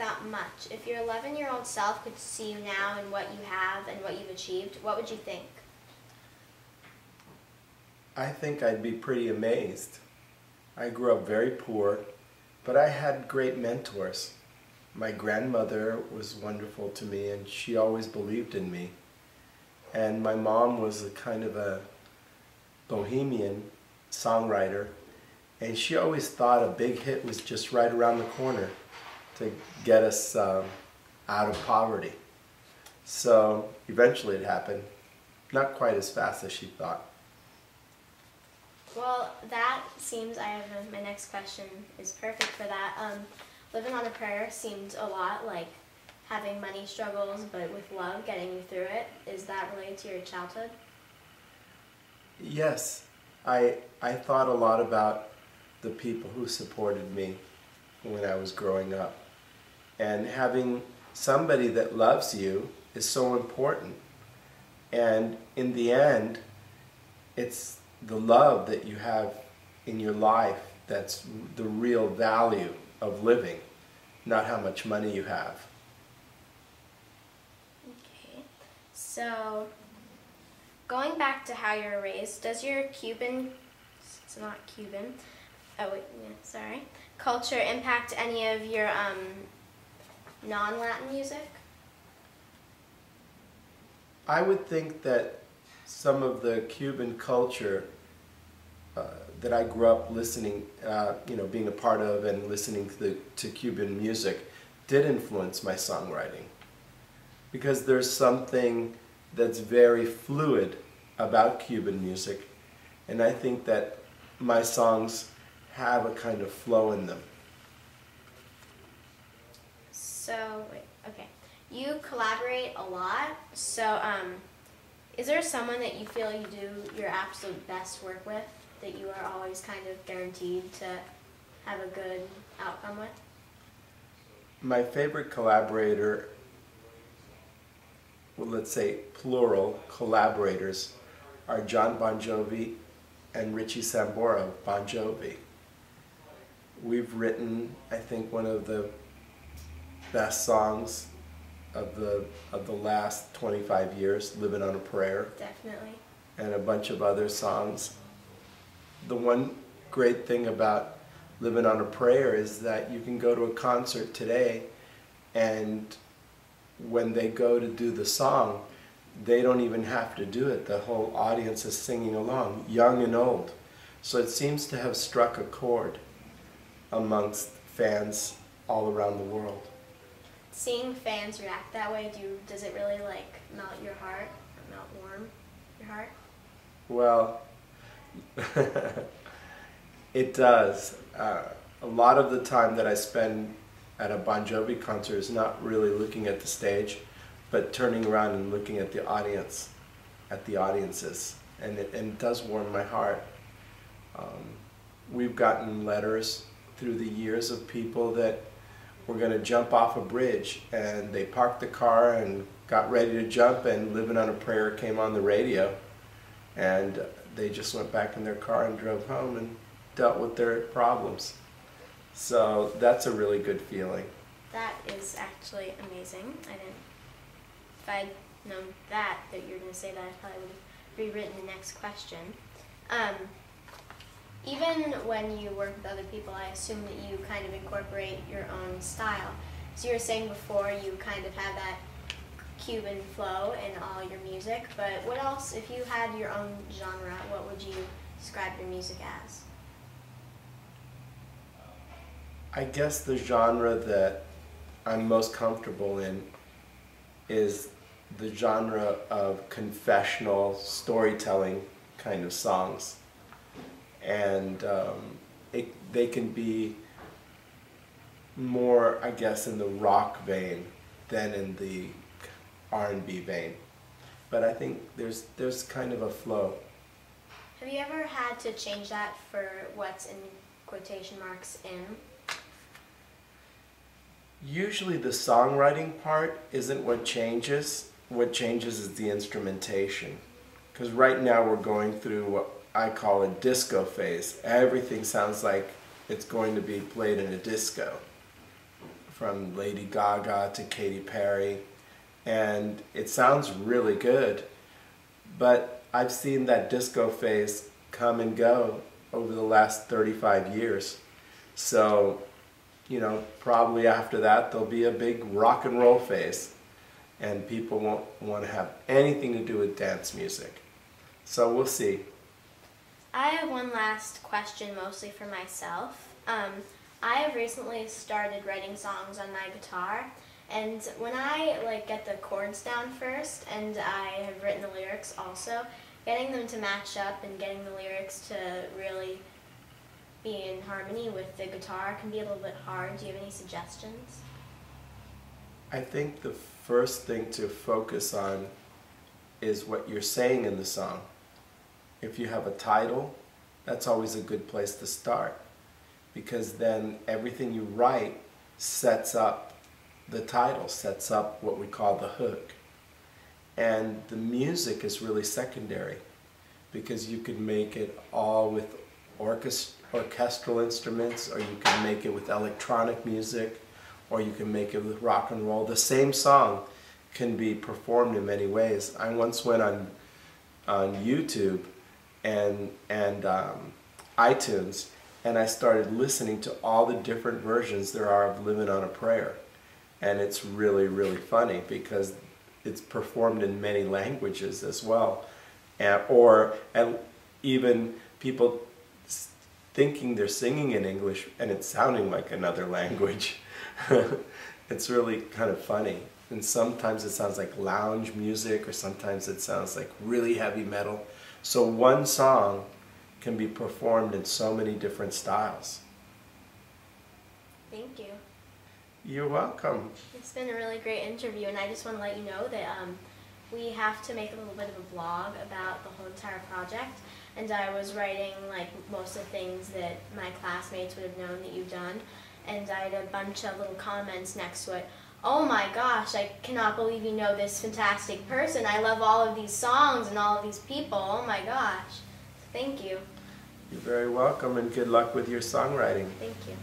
that much. If your 11 year old self could see you now and what you have and what you've achieved, what would you think? I think I'd be pretty amazed. I grew up very poor, but I had great mentors. My grandmother was wonderful to me and she always believed in me. And my mom was a kind of a bohemian songwriter and she always thought a big hit was just right around the corner to get us um, out of poverty. So eventually it happened, not quite as fast as she thought. Well, that seems, I have a, my next question is perfect for that. Um, living on a prayer seemed a lot like having money struggles, but with love getting you through it. Is that related to your childhood? Yes, I, I thought a lot about the people who supported me when I was growing up. And having somebody that loves you is so important. And in the end, it's the love that you have in your life that's the real value of living, not how much money you have. Okay, so going back to how you were raised, does your Cuban, it's not Cuban, oh wait, yeah, sorry, culture impact any of your um, non-Latin music? I would think that some of the Cuban culture uh, that I grew up listening, uh, you know, being a part of and listening to, the, to Cuban music did influence my songwriting. Because there's something that's very fluid about Cuban music, and I think that my songs have a kind of flow in them. So, wait, okay. You collaborate a lot, so um, is there someone that you feel you do your absolute best work with that you are always kind of guaranteed to have a good outcome with? My favorite collaborator, well, let's say plural collaborators, are Jon Bon Jovi and Richie Sambora Bon Jovi. We've written, I think, one of the best songs of the of the last 25 years, "Living on a Prayer," Definitely. and a bunch of other songs. The one great thing about "Living on a Prayer" is that you can go to a concert today, and when they go to do the song, they don't even have to do it. The whole audience is singing along, young and old. So it seems to have struck a chord amongst fans all around the world. Seeing fans react that way, do you, does it really like melt your heart melt warm your heart? Well, it does. Uh, a lot of the time that I spend at a Bon Jovi concert is not really looking at the stage, but turning around and looking at the audience, at the audiences, and it, and it does warm my heart. Um, we've gotten letters through the years of people that were going to jump off a bridge, and they parked the car and got ready to jump, and "Living on a Prayer" came on the radio, and they just went back in their car and drove home and dealt with their problems. So that's a really good feeling. That is actually amazing. I didn't. If I'd known that that you were going to say that, I probably would have rewritten the next question. Um, even when you work with other people, I assume that you kind of incorporate your own style. So you were saying before you kind of have that Cuban flow in all your music, but what else, if you had your own genre, what would you describe your music as? I guess the genre that I'm most comfortable in is the genre of confessional storytelling kind of songs. And um, it, they can be more, I guess, in the rock vein than in the R&B vein. But I think there's, there's kind of a flow. Have you ever had to change that for what's in quotation marks in? Usually the songwriting part isn't what changes. What changes is the instrumentation. Because right now we're going through what I call a disco phase. Everything sounds like it's going to be played in a disco. from Lady Gaga to Katy Perry, and it sounds really good. But I've seen that disco phase come and go over the last 35 years. So, you know, probably after that there'll be a big rock and roll phase, and people won't want to have anything to do with dance music. So we'll see. I have one last question, mostly for myself. Um, I have recently started writing songs on my guitar, and when I like get the chords down first, and I have written the lyrics also, getting them to match up and getting the lyrics to really be in harmony with the guitar can be a little bit hard. Do you have any suggestions? I think the first thing to focus on is what you're saying in the song. If you have a title, that's always a good place to start because then everything you write sets up the title, sets up what we call the hook. And the music is really secondary because you can make it all with orchestral instruments or you can make it with electronic music or you can make it with rock and roll. The same song can be performed in many ways. I once went on on YouTube and and um, iTunes and I started listening to all the different versions there are of Living on a Prayer. And it's really, really funny because it's performed in many languages as well. And, or and even people thinking they're singing in English and it's sounding like another language. it's really kind of funny. And sometimes it sounds like lounge music or sometimes it sounds like really heavy metal. So one song can be performed in so many different styles. Thank you. You're welcome. It's been a really great interview, and I just want to let you know that um, we have to make a little bit of a blog about the whole entire project. And I was writing like most of the things that my classmates would have known that you've done, and I had a bunch of little comments next to it. Oh my gosh, I cannot believe you know this fantastic person. I love all of these songs and all of these people. Oh my gosh. Thank you. You're very welcome and good luck with your songwriting. Thank you.